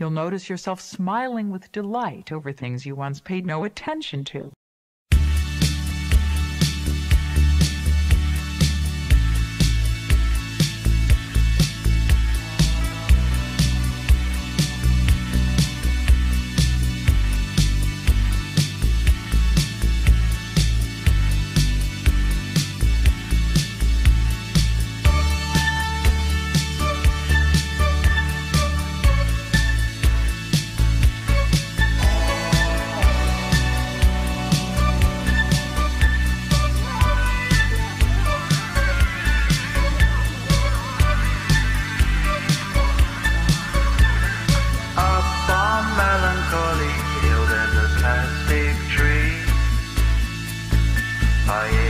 You'll notice yourself smiling with delight over things you once paid no attention to. lily, healed in the plastic tree. I